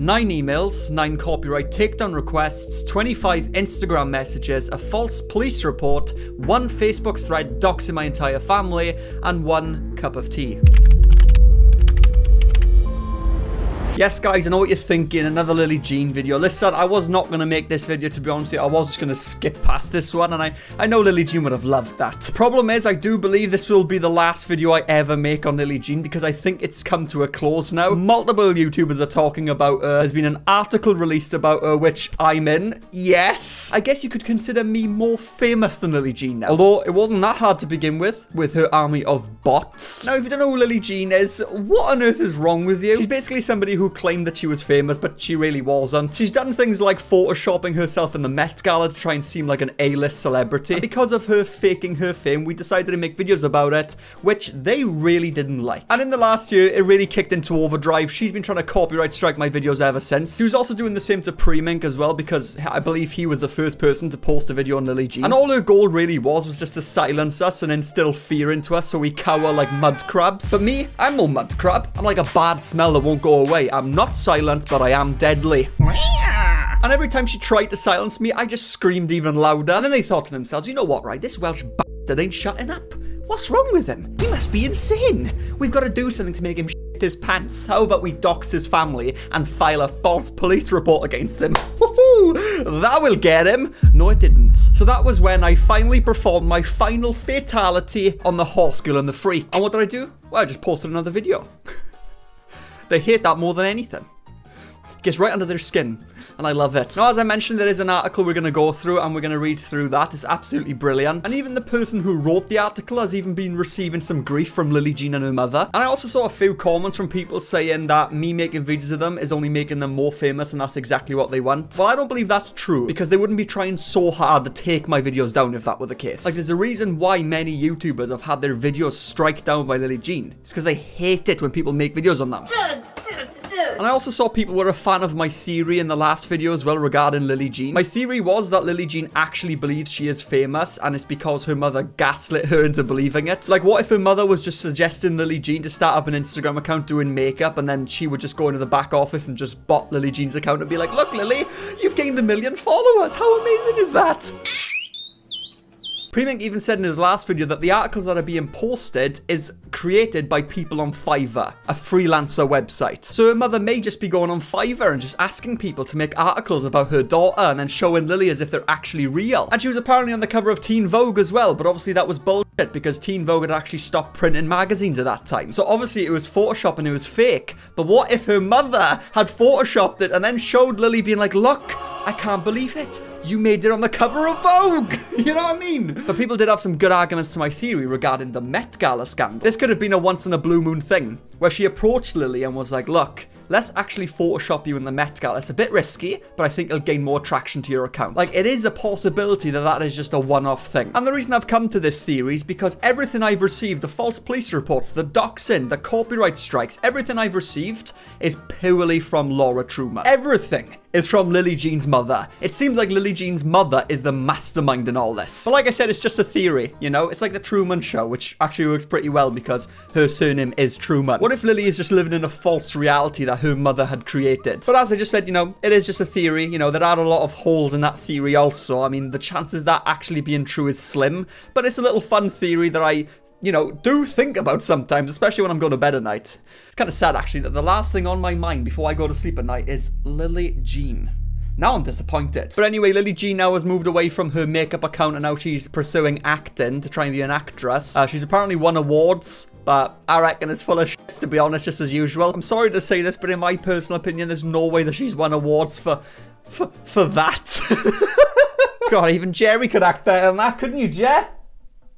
9 emails, 9 copyright takedown requests, 25 Instagram messages, a false police report, 1 Facebook thread doxing my entire family, and 1 cup of tea. Yes, guys, I know what you're thinking. Another Lillee Jean video. Listen, I was not going to make this video, to be honest. I was just going to skip past this one, and I, I know Lillee Jean would have loved that. Problem is, I do believe this will be the last video I ever make on Lillee Jean, because I think it's come to a close now. Multiple YouTubers are talking about her. There's been an article released about her, which I'm in. Yes. I guess you could consider me more famous than Lillee Jean now. Although, it wasn't that hard to begin with, with her army of bots. Now, if you don't know who Lillee Jean is, what on earth is wrong with you? She's basically somebody who claimed that she was famous, but she really wasn't. She's done things like photoshopping herself in the Met Gala to try and seem like an A-list celebrity. And because of her faking her fame, we decided to make videos about it, which they really didn't like. And in the last year, it really kicked into overdrive. She's been trying to copyright strike my videos ever since. She was also doing the same to Premint as well, because I believe he was the first person to post a video on Lillee Jean. And all her goal really was, was just to silence us and instill fear into us so we cower like mud crabs. But me, I'm no mud crab. I'm like a bad smell that won't go away. I'm not silent, but I am deadly. And every time she tried to silence me, I just screamed even louder. And then they thought to themselves, you know what, right? This Welsh bastard ain't shutting up. What's wrong with him? He must be insane. We've got to do something to make him shit his pants. How about we dox his family and file a false police report against him? that will get him. No, it didn't. So that was when I finally performed my final fatality on the horse girl and the freak. And what did I do? Well, I just posted another video. they hate that more than anything gets right under their skin, and I love it. Now, as I mentioned, there is an article we're going to go through, and we're going to read through that. It's absolutely brilliant. And even the person who wrote the article has even been receiving some grief from Lillee Jean and her mother. And I also saw a few comments from people saying that me making videos of them is only making them more famous, and that's exactly what they want. Well, I don't believe that's true, because they wouldn't be trying so hard to take my videos down if that were the case. Like, there's a reason why many YouTubers have had their videos strike down by Lillee Jean. It's because they hate it when people make videos on them. And I also saw people were a fan of my theory in the last video as well regarding Lillee Jean. My theory was that Lillee Jean actually believes she is famous and it's because her mother gaslit her into believing it. Like what if her mother was just suggesting Lillee Jean to start up an Instagram account doing makeup and then she would just go into the back office and just bot Lillee Jean's account and be like, look Lillee, you've gained a million followers. How amazing is that? Premint even said in his last video that the articles that are being posted is created by people on Fiverr, a freelancer website. So her mother may just be going on Fiverr and just asking people to make articles about her daughter and then showing Lillee as if they're actually real. And she was apparently on the cover of Teen Vogue as well, but obviously that was bullshit because Teen Vogue had actually stopped printing magazines at that time. So obviously it was Photoshop and it was fake. But what if her mother had Photoshopped it and then showed Lillee being like, look, I can't believe it. You made it on the cover of Vogue. you know what I mean? But people did have some good arguments to my theory regarding the Met Gala scandal. This could have been a once in a blue moon thing, where she approached Lillee and was like, look, let's actually Photoshop you in the Met Gala. It's a bit risky, but I think it'll gain more traction to your account. Like, it is a possibility that that is just a one-off thing. And the reason I've come to this theory is because everything I've received, the false police reports, the doxing, the copyright strikes, everything I've received is purely from Laura Trueman. Everything is from Lillee Jean's mother. It seems like Lillee Jean's mother is the mastermind in all this. But like I said, it's just a theory, you know? It's like the Truman Show, which actually works pretty well because her surname is Trueman. What if Lillee is just living in a false reality that her mother had created? But as I just said, you know, it is just a theory. You know, there are a lot of holes in that theory also. I mean, the chances that actually being true is slim, but it's a little fun theory that I you know, do think about sometimes, especially when I'm going to bed at night. It's kind of sad, actually, that the last thing on my mind before I go to sleep at night is Lillee Jean. Now I'm disappointed. But anyway, Lillee Jean now has moved away from her makeup account and now she's pursuing acting to try and be an actress. Uh, she's apparently won awards, but I reckon it's full of shit, to be honest, just as usual. I'm sorry to say this, but in my personal opinion, there's no way that she's won awards for, for, for that. God, even Jerry could act better than that, couldn't you, Jer?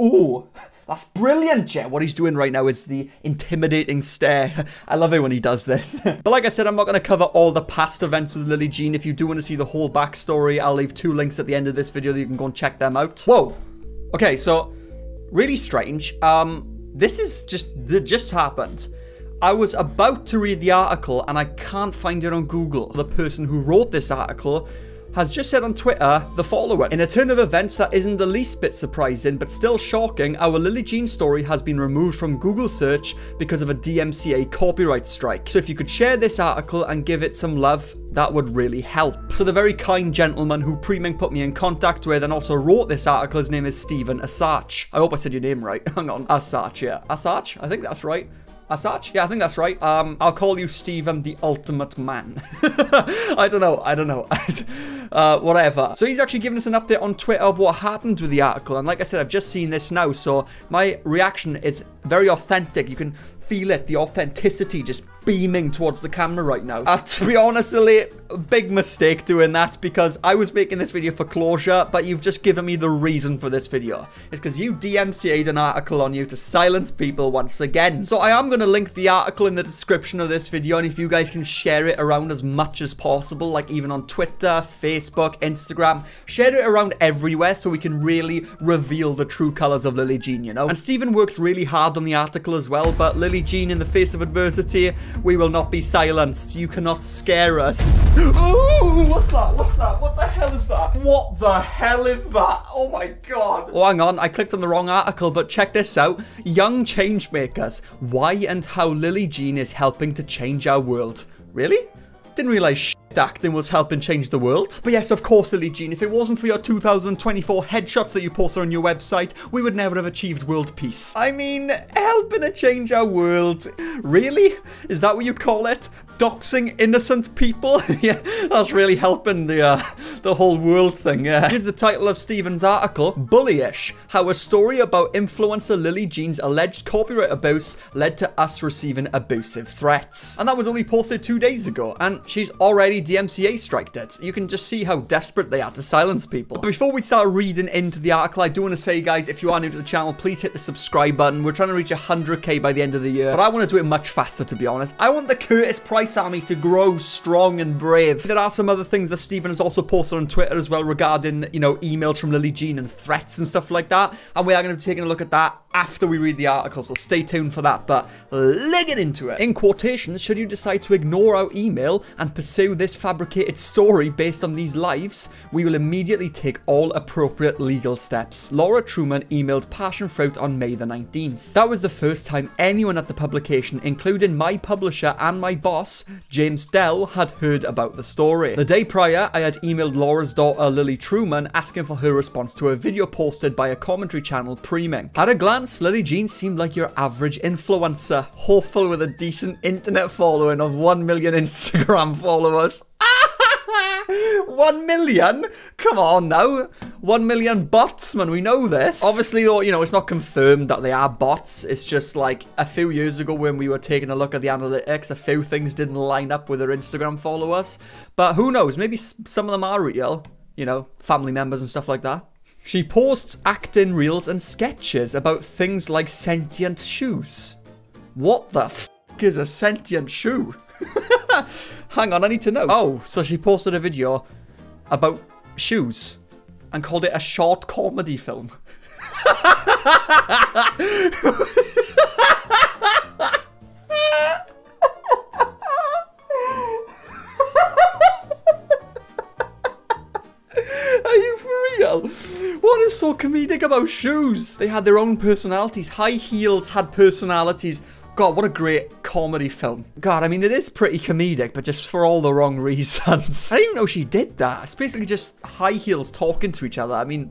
Ooh. That's brilliant, Jet. What he's doing right now is the intimidating stare. I love it when he does this. but like I said, I'm not going to cover all the past events with Lillee Jean. If you do want to see the whole backstory, I'll leave two links at the end of this video that you can go and check them out. Whoa. Okay, so really strange. Um, this is just, that just happened. I was about to read the article and I can't find it on Google. The person who wrote this article has just said on Twitter the following. In a turn of events that isn't the least bit surprising, but still shocking, our Lillee Jean story has been removed from Google search because of a DMCA copyright strike. So if you could share this article and give it some love, that would really help. So the very kind gentleman who Preming put me in contact with and also wrote this article, his name is Steven Asarch. I hope I said your name right. Hang on. Asarch, yeah. Asarch? I think that's right. Asarch? Yeah, I think that's right. Um, I'll call you Steven the Ultimate Man. I don't know. I don't know. uh, whatever. So he's actually given us an update on Twitter of what happened with the article. And like I said, I've just seen this now. So my reaction is very authentic. You can feel it, the authenticity just beaming towards the camera right now. Uh, to be honest, really, big mistake doing that because I was making this video for closure, but you've just given me the reason for this video. It's because you DMCA'd an article on you to silence people once again. So I am going to link the article in the description of this video, and if you guys can share it around as much as possible, like even on Twitter, Facebook, Instagram, share it around everywhere so we can really reveal the true colors of Lillee Jean, you know? And Steven worked really hard on the article as well, but Lillee Jean, in the face of adversity, we will not be silenced. You cannot scare us. Ooh, what's that? What's that? What the hell is that? What the hell is that? Oh my god. Oh, hang on. I clicked on the wrong article, but check this out. Young Changemakers. Why and how Lillee Jean is helping to change our world. Really? Didn't realize acting was helping change the world. But yes, of course, Lillee Jean, if it wasn't for your 2024 headshots that you posted on your website, we would never have achieved world peace. I mean, helping to change our world. Really? Is that what you call it? Doxing innocent people. yeah, that's really helping the uh, the whole world thing. Yeah. Here's the title of Steven's article: "Bullyish: How a story about influencer Lillee Jean's alleged copyright abuse led to us receiving abusive threats." And that was only posted two days ago, and she's already DMCA striked it. You can just see how desperate they are to silence people. But before we start reading into the article, I do want to say, guys, if you are new to the channel, please hit the subscribe button. We're trying to reach 100k by the end of the year, but I want to do it much faster, to be honest. I want the Curtis Price army to grow strong and brave. There are some other things that Steven has also posted on Twitter as well regarding, you know, emails from Lillee Jean and threats and stuff like that. And we are going to be taking a look at that after we read the article, so stay tuned for that. But let's get into it. In quotations, should you decide to ignore our email and pursue this fabricated story based on these lives, we will immediately take all appropriate legal steps. Laura Trueman emailed Passionfruit on May the 19th. That was the first time anyone at the publication, including my publisher and my James Dell, had heard about the story. The day prior, I had emailed Laura's daughter Lillee Trueman asking for her response to a video posted by a commentary channel, Preming. At a glance, Lillee Jean seemed like your average influencer, hopeful with a decent internet following of 1 million Instagram followers. One million? Come on now. One million bots, man. We know this. Obviously, though, you know, it's not confirmed that they are bots. It's just like a few years ago when we were taking a look at the analytics, a few things didn't line up with their Instagram followers. But who knows? Maybe some of them are real. You know, family members and stuff like that. She posts acting reels and sketches about things like sentient shoes. What the f is a sentient shoe? Hang on, I need to know. Oh, so she posted a video about shoes and called it a short comedy film. Are you for real? What is so comedic about shoes? They had their own personalities. High heels had personalities. God, what a great comedy film. God, I mean, it is pretty comedic, but just for all the wrong reasons. I didn't know she did that. It's basically just high heels talking to each other. I mean,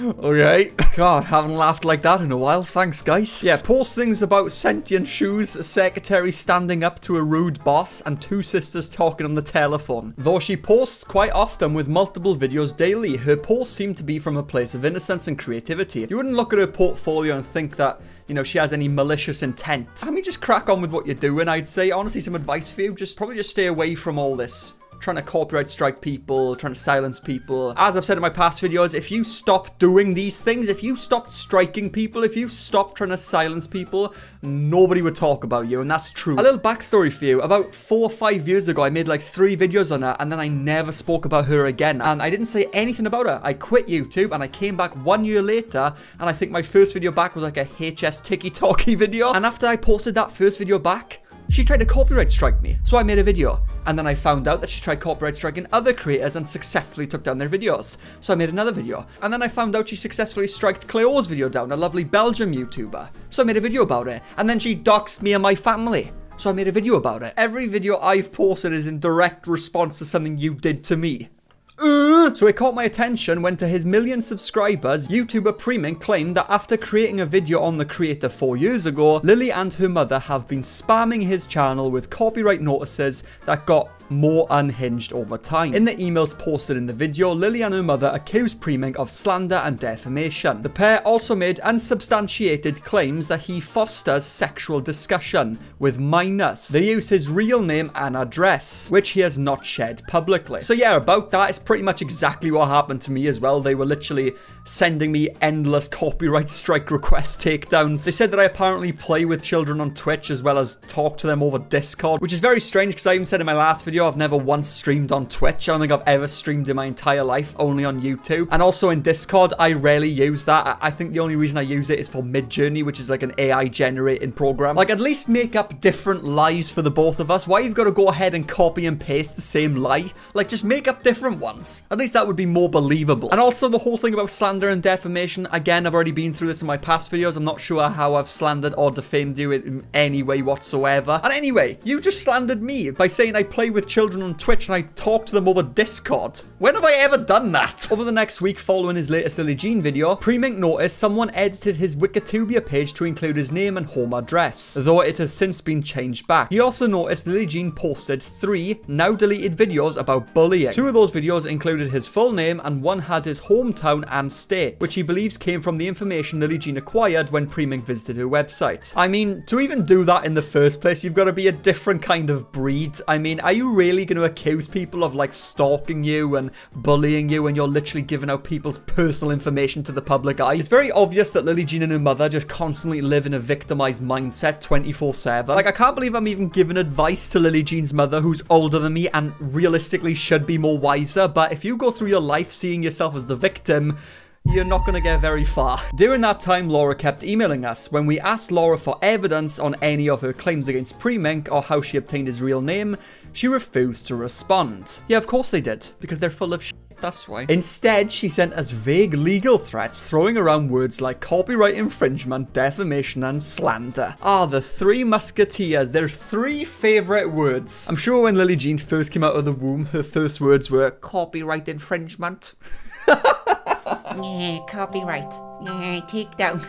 Okay. God, haven't laughed like that in a while. Thanks, guys. Yeah, post things about sentient shoes, a secretary standing up to a rude boss, and two sisters talking on the telephone. Though she posts quite often with multiple videos daily, her posts seem to be from a place of innocence and creativity. You wouldn't look at her portfolio and think that you know, she has any malicious intent. I mean, just crack on with what you're doing, I'd say. Honestly, some advice for you. Just probably just stay away from all this trying to copyright strike people, trying to silence people. As I've said in my past videos, if you stop doing these things, if you stop striking people, if you stop trying to silence people, nobody would talk about you, and that's true. A little backstory for you. About four or five years ago, I made like three videos on her, and then I never spoke about her again, and I didn't say anything about her. I quit YouTube, and I came back one year later, and I think my first video back was like a HS Tikky Tokky video, and after I posted that first video back, She tried to copyright strike me, so I made a video. And then I found out that she tried copyright striking other creators and successfully took down their videos. So I made another video. And then I found out she successfully striked Cleo's video down, a lovely Belgium YouTuber. So I made a video about it. And then she doxed me and my family. So I made a video about it. Every video I've posted is in direct response to something you did to me. Uh, so it caught my attention when to his million subscribers, YouTuber Preming claimed that after creating a video on the creator four years ago, Lillee and her mother have been spamming his channel with copyright notices that got more unhinged over time. In the emails posted in the video, Lillee and her mother accused Preming of slander and defamation. The pair also made unsubstantiated claims that he fosters sexual discussion with minors. They use his real name and address, which he has not shared publicly. So yeah, about that, it's pretty much exactly what happened to me as well. They were literally sending me endless copyright strike request takedowns. They said that I apparently play with children on Twitch as well as talk to them over Discord, which is very strange because I even said in my last video I've never once streamed on Twitch. I don't think I've ever streamed in my entire life, only on YouTube. And also in Discord, I rarely use that. I think the only reason I use it is for Midjourney, which is like an AI generating program. Like at least make up different lies for the both of us. Why you've got to go ahead and copy and paste the same lie? Like just make up different ones. At least that would be more believable. And also the whole thing about slander and defamation. Again, I've already been through this in my past videos. I'm not sure how I've slandered or defamed you in any way whatsoever. And anyway, you just slandered me by saying I play with children on Twitch and I talk to them over Discord. When have I ever done that? Over the next week following his latest Lillee Jean video, Preming noticed someone edited his Wikitubia page to include his name and home address, though it has since been changed back. He also noticed Lillee Jean posted three now deleted videos about bullying. Two of those videos included his full name and one had his hometown and state, which he believes came from the information Lillee Jean acquired when Preming visited her website. I mean, to even do that in the first place, you've got to be a different kind of breed. I mean, are you really going to accuse people of like stalking you and bullying you when you're literally giving out people's personal information to the public eye? It's very obvious that Lillee Jean and her mother just constantly live in a victimized mindset 24-7. Like, I can't believe I'm even giving advice to Lillee Jean's mother who's older than me and realistically should be more wiser, but if you go through your life seeing yourself as the victim, you're not going to get very far. During that time, Laura kept emailing us. When we asked Laura for evidence on any of her claims against Preming or how she obtained his real name, she refused to respond. Yeah, of course they did, because they're full of shit. That's why. Instead, she sent us vague legal threats throwing around words like copyright infringement, defamation, and slander. Ah, the three musketeers, their three favourite words. I'm sure when Lillee Jean first came out of the womb, her first words were copyright infringement. Yeah, copyright. Yeah, takedown.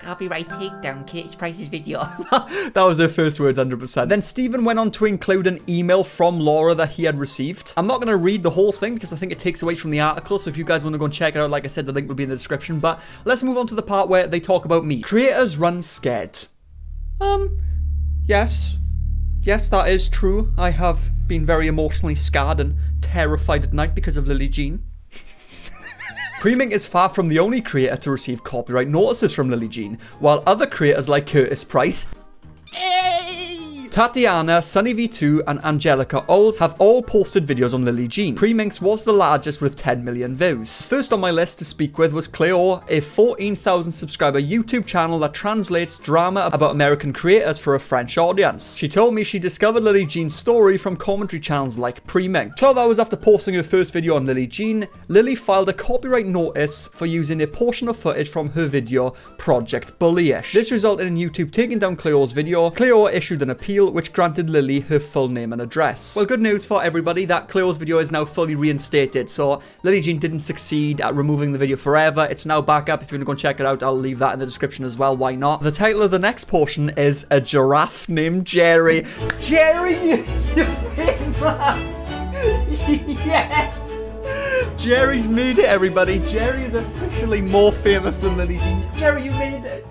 Copyright takedown, Curtis Price's video. that was her first words, 100%. Then Steven went on to include an email from Laura that he had received. I'm not going to read the whole thing because I think it takes away from the article. So if you guys want to go and check it out, like I said, the link will be in the description. But let's move on to the part where they talk about me. Creators run scared. Um, yes. Yes, that is true. I have been very emotionally scarred and terrified at night because of Lillee Jean. Preming is far from the only creator to receive copyright notices from Lillee Jean, while other creators like Curtis Price eh, Tatiana, Sunny V2, and Angelica Oles have all posted videos on Lillee Jean. Preming's was the largest with 10 million views. First on my list to speak with was Cleo, a 14,000 subscriber YouTube channel that translates drama about American creators for a French audience. She told me she discovered Lillee Jean's story from commentary channels like Preming. 12 hours after posting her first video on Lillee Jean, Lillee filed a copyright notice for using a portion of footage from her video Project Bullyish. This resulted in YouTube taking down Cleo's video. Cleo issued an appeal which granted Lillee her full name and address. Well, good news for everybody, that Cleo's video is now fully reinstated, so Lillee Jean didn't succeed at removing the video forever. It's now back up. If you want to go and check it out, I'll leave that in the description as well. Why not? The title of the next portion is A Giraffe Named Jerry. Jerry, you're famous! yes! Jerry's made it, everybody. Jerry is officially more famous than Lillee Jean. Jerry, you made it!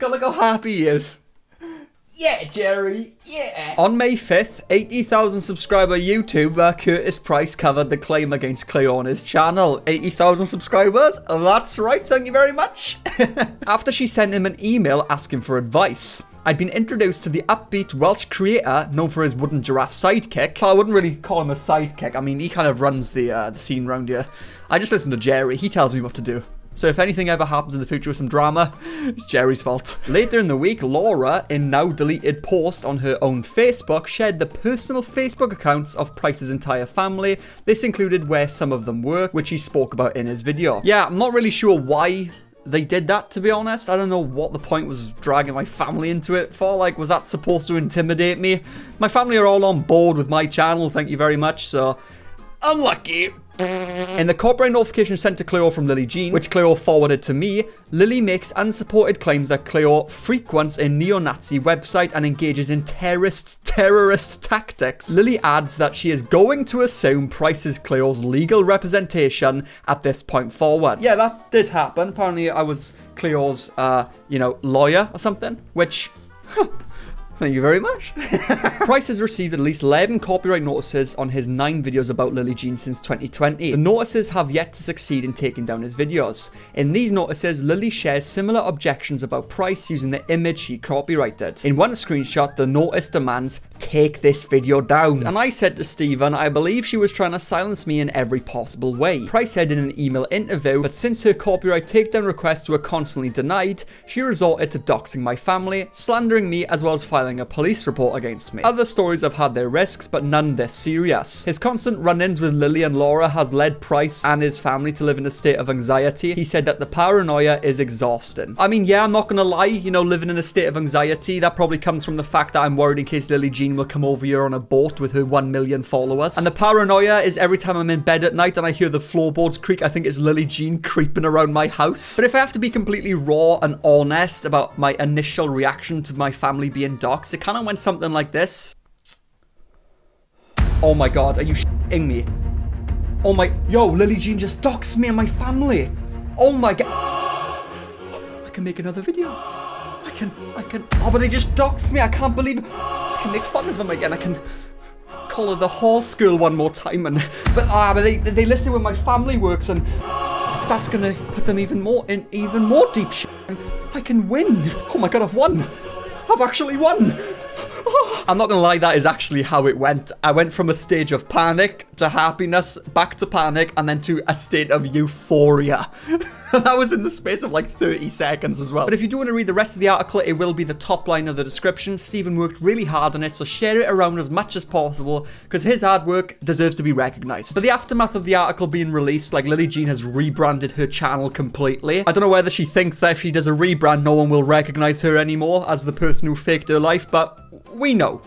Look how happy he is. Yeah, Jerry. Yeah. On May 5th, 80,000 subscriber YouTuber Curtis Price covered the claim against Cleo on his channel. 80,000 subscribers? That's right, thank you very much. After she sent him an email asking for advice. I'd been introduced to the upbeat Welsh creator known for his wooden giraffe sidekick. I wouldn't really call him a sidekick. I mean, he kind of runs the uh, the scene around here. I just listen to Jerry. He tells me what to do. So if anything ever happens in the future with some drama, it's Jerry's fault. Later in the week, Laura, in now deleted post on her own Facebook, shared the personal Facebook accounts of Price's entire family. This included where some of them work, which he spoke about in his video. Yeah, I'm not really sure why they did that, to be honest. I don't know what the point was dragging my family into it for. Like, was that supposed to intimidate me? My family are all on board with my channel, thank you very much, so... Unlucky! In the copyright notification sent to Cleo from Lillee Jean, which Cleo forwarded to me, Lillee makes unsupported claims that Cleo frequents a neo-Nazi website and engages in terrorist terrorist tactics. Lillee adds that she is going to assume Price is Cleo's legal representation at this point forward. Yeah, that did happen. Apparently I was Cleo's, uh, you know, lawyer or something, which... Thank you very much. Price has received at least 11 copyright notices on his 9 videos about Lillee Jean since 2020. The notices have yet to succeed in taking down his videos. In these notices, Lillee shares similar objections about Price using the image he copyrighted. In one screenshot, the notice demands, take this video down. And I said to Steven, I believe she was trying to silence me in every possible way. Price said in an email interview that since her copyright takedown requests were constantly denied, she resorted to doxing my family, slandering me, as well as filing filing a police report against me. Other stories have had their risks, but none this serious. His constant run-ins with Lillee and Laura has led Price and his family to live in a state of anxiety. He said that the paranoia is exhausting. I mean, yeah, I'm not gonna lie, you know, living in a state of anxiety, that probably comes from the fact that I'm worried in case Lillee Jean will come over here on a boat with her 1 million followers. And the paranoia is every time I'm in bed at night and I hear the floorboards creak, I think it's Lillee Jean creeping around my house. But if I have to be completely raw and honest about my initial reaction to my family being doxed, it kind of went something like this. Oh my god, are you shitting me? Oh my, yo, Lillee Jean just doxed me and my family. Oh my god. I can make another video. I can, I can, oh, but they just doxed me. I can't believe, I can make fun of them again. I can call her the horse girl one more time. And, but, ah, but they, they listen when my family works and that's gonna put them even more in even more deep shit. I can win. Oh my god, I've won. I've actually won! I'm not gonna lie, that is actually how it went. I went from a stage of panic to happiness, back to panic, and then to a state of euphoria. that was in the space of like 30 seconds as well. But if you do want to read the rest of the article, it will be the top line of the description. Steven worked really hard on it, so share it around as much as possible, because his hard work deserves to be recognized. For the aftermath of the article being released, like Lillee Jean has rebranded her channel completely. I don't know whether she thinks that if she does a rebrand, no one will recognize her anymore as the person who faked her life, but we know.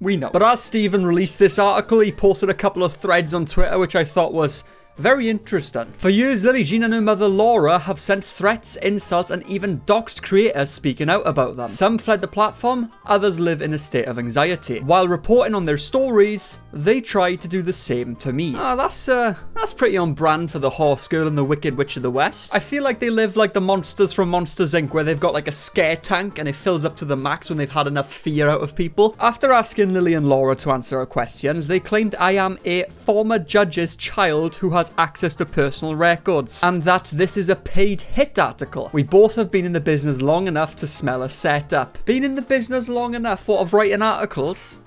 We know. But as Steven released this article, he posted a couple of threads on Twitter, which I thought was very interesting. For years, Lillee Jean and her mother Laura have sent threats, insults, and even doxed creators speaking out about them. Some fled the platform, others live in a state of anxiety. While reporting on their stories, they try to do the same to me. Ah, oh, that's uh, that's pretty on brand for the Horse Girl and the Wicked Witch of the West. I feel like they live like the monsters from Monsters Inc., where they've got like a scare tank and it fills up to the max when they've had enough fear out of people. After asking Lillee and Laura to answer our questions, they claimed I am a former judge's child who has has access to personal records, and that this is a paid hit article. We both have been in the business long enough to smell a setup. Been in the business long enough, what, of writing articles?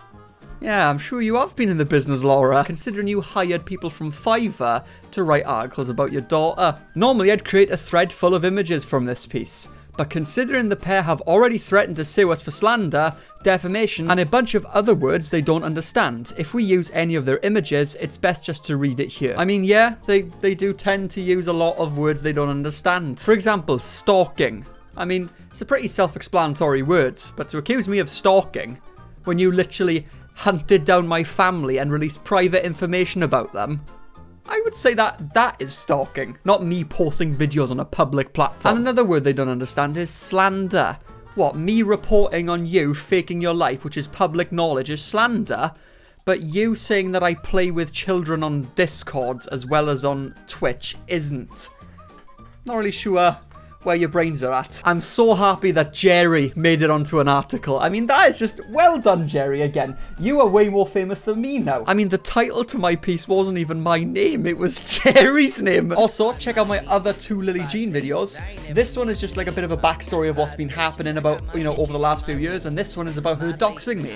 Yeah, I'm sure you have been in the business, Laura, considering you hired people from Fiverr to write articles about your daughter. Normally, I'd create a thread full of images from this piece, but considering the pair have already threatened to sue us for slander, defamation, and a bunch of other words they don't understand, if we use any of their images, it's best just to read it here. I mean, yeah, they, they do tend to use a lot of words they don't understand. For example, stalking. I mean, it's a pretty self-explanatory word, but to accuse me of stalking, when you literally hunted down my family and released private information about them, I would say that that is stalking, not me posting videos on a public platform. And another word they don't understand is slander. What, me reporting on you faking your life, which is public knowledge, is slander? But you saying that I play with children on Discord as well as on Twitch isn't. Not really sure where your brains are at. I'm so happy that Jerry made it onto an article. I mean, that is just well done, Jerry, again. You are way more famous than me now. I mean, the title to my piece wasn't even my name. It was Jerry's name. Also, check out my other two Lillee Jean videos. This one is just like a bit of a backstory of what's been happening about, you know, over the last few years. And this one is about her doxing me.